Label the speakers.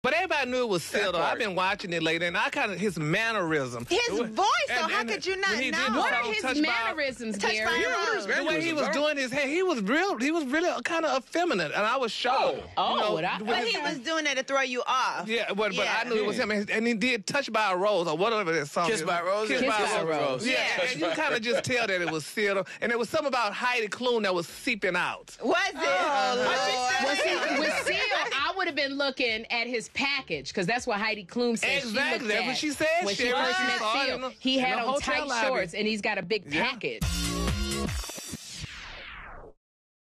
Speaker 1: But everybody knew it was Seal. though. I've been watching it lately, and I kind of his mannerism.
Speaker 2: His
Speaker 1: was-
Speaker 2: voice, though, how could you not
Speaker 1: when he did
Speaker 2: know?
Speaker 3: What are his
Speaker 1: Touched by-
Speaker 3: mannerisms,
Speaker 2: Touched
Speaker 3: Gary?
Speaker 2: by
Speaker 4: You know what
Speaker 2: a
Speaker 4: his
Speaker 2: rose.
Speaker 1: The way he was
Speaker 4: mannerisms
Speaker 1: doing his hair, he was real. He was really kind of effeminate, and I was shocked.
Speaker 3: Oh,
Speaker 1: you oh, know,
Speaker 3: what I-
Speaker 1: with
Speaker 2: But
Speaker 1: his-
Speaker 2: he was doing it to throw you off.
Speaker 1: Yeah, but, but
Speaker 2: Yeah.
Speaker 1: I knew it was him, and, and he did "Touched by a Rose" or whatever that song.
Speaker 4: Kiss
Speaker 1: is.
Speaker 4: by a Rose?
Speaker 1: Kiss,
Speaker 4: Kiss
Speaker 1: by,
Speaker 3: by
Speaker 1: a
Speaker 3: a
Speaker 1: Rose.
Speaker 3: Rose.
Speaker 1: Yeah,
Speaker 2: Yeah.
Speaker 1: and you kind of just tell that it was Seal, and there was something about Heidi Klum that was seeping out.
Speaker 2: Was it?
Speaker 4: Oh,
Speaker 3: Well, see, with been looking at his package because that's what Heidi Klum said.
Speaker 1: Exactly,
Speaker 3: she
Speaker 1: that's what she said.
Speaker 3: When she, first met
Speaker 1: oh, Phil,
Speaker 3: he had on tight
Speaker 1: lobby.
Speaker 3: shorts and he's got a big
Speaker 1: yeah.
Speaker 3: package.